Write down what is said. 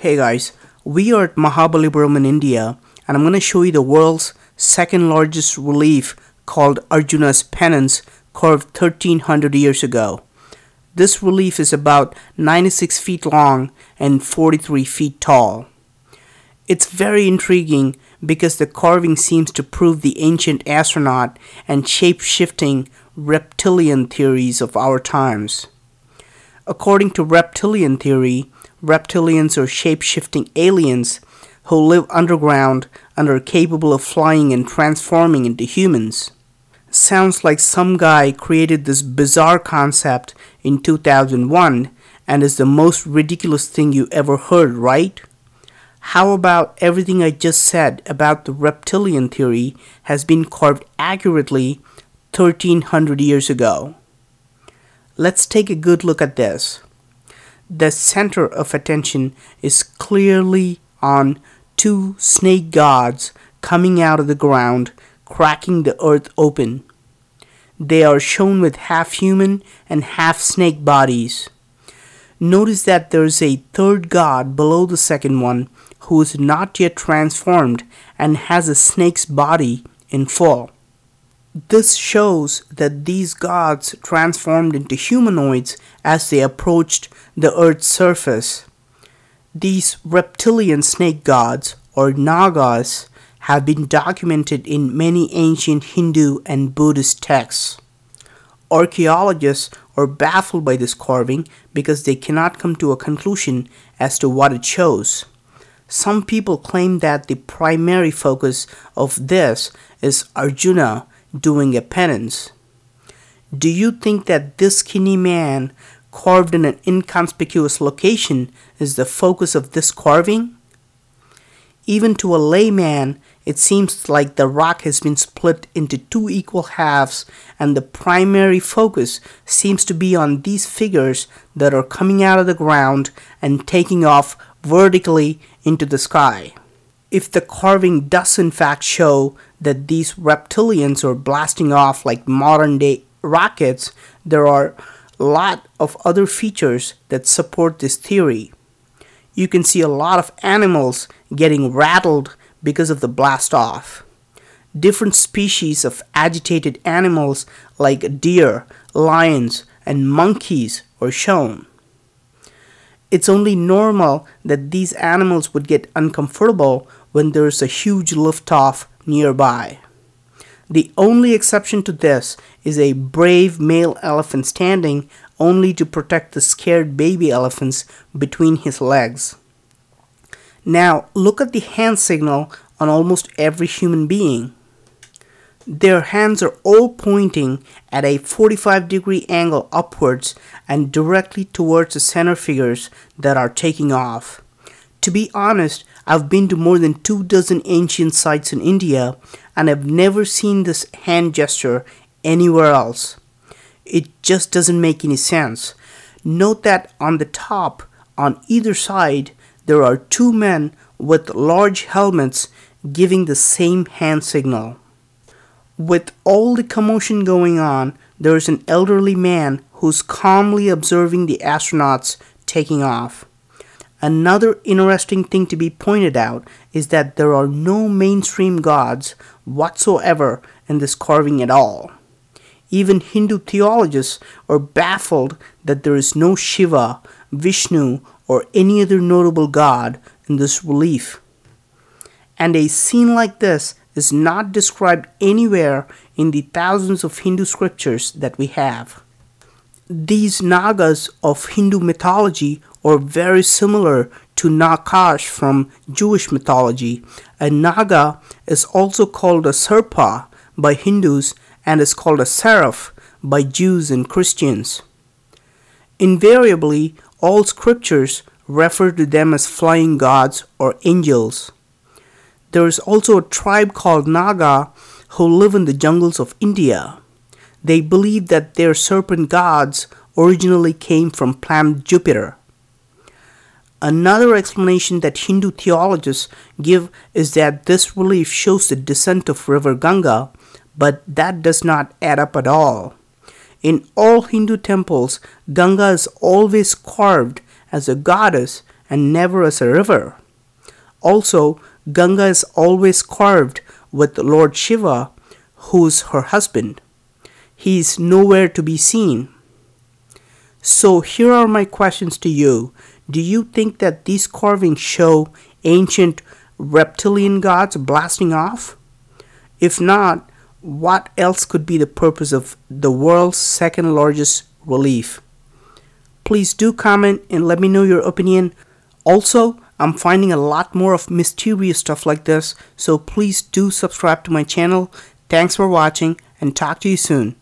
Hey guys, we are at Mahabalipuram in India and I'm going to show you the world's second largest relief called Arjuna's Penance carved 1300 years ago. This relief is about 96 feet long and 43 feet tall. It's very intriguing because the carving seems to prove the ancient astronaut and shape-shifting reptilian theories of our times. According to reptilian theory, reptilians or shape-shifting aliens who live underground and are capable of flying and transforming into humans. Sounds like some guy created this bizarre concept in 2001 and is the most ridiculous thing you ever heard, right? How about everything I just said about the reptilian theory has been carved accurately 1300 years ago? Let's take a good look at this. The center of attention is clearly on two snake gods coming out of the ground, cracking the earth open. They are shown with half human and half snake bodies. Notice that there is a third god below the second one who is not yet transformed and has a snake's body in full. This shows that these gods transformed into humanoids as they approached the earth's surface. These reptilian snake gods, or Nagas, have been documented in many ancient Hindu and Buddhist texts. Archaeologists are baffled by this carving because they cannot come to a conclusion as to what it shows. Some people claim that the primary focus of this is Arjuna doing a penance. Do you think that this skinny man carved in an inconspicuous location is the focus of this carving? Even to a layman, it seems like the rock has been split into two equal halves and the primary focus seems to be on these figures that are coming out of the ground and taking off vertically into the sky if the carving does in fact show that these reptilians are blasting off like modern day rockets, there are a lot of other features that support this theory. You can see a lot of animals getting rattled because of the blast off. Different species of agitated animals like deer, lions, and monkeys are shown. It's only normal that these animals would get uncomfortable when there's a huge liftoff nearby. The only exception to this is a brave male elephant standing only to protect the scared baby elephants between his legs. Now look at the hand signal on almost every human being. Their hands are all pointing at a 45 degree angle upwards and directly towards the center figures that are taking off. To be honest, I've been to more than two dozen ancient sites in India and I've never seen this hand gesture anywhere else. It just doesn't make any sense. Note that on the top, on either side, there are two men with large helmets giving the same hand signal. With all the commotion going on, there is an elderly man who's calmly observing the astronauts taking off. Another interesting thing to be pointed out is that there are no mainstream gods whatsoever in this carving at all. Even Hindu theologists are baffled that there is no Shiva, Vishnu, or any other notable god in this relief. And a scene like this is not described anywhere in the thousands of Hindu scriptures that we have. These Nagas of Hindu mythology are very similar to Nakash from Jewish mythology. A Naga is also called a Serpa by Hindus and is called a Seraph by Jews and Christians. Invariably, all scriptures refer to them as flying gods or angels. There is also a tribe called Naga who live in the jungles of India. They believe that their serpent gods originally came from planet Jupiter. Another explanation that Hindu theologists give is that this relief shows the descent of river Ganga, but that does not add up at all. In all Hindu temples, Ganga is always carved as a goddess and never as a river. Also, Ganga is always carved with Lord Shiva, who's her husband. He is nowhere to be seen. So, here are my questions to you. Do you think that these carvings show ancient reptilian gods blasting off? If not, what else could be the purpose of the world's second largest relief? Please do comment and let me know your opinion. Also, I'm finding a lot more of mysterious stuff like this, so please do subscribe to my channel. Thanks for watching and talk to you soon.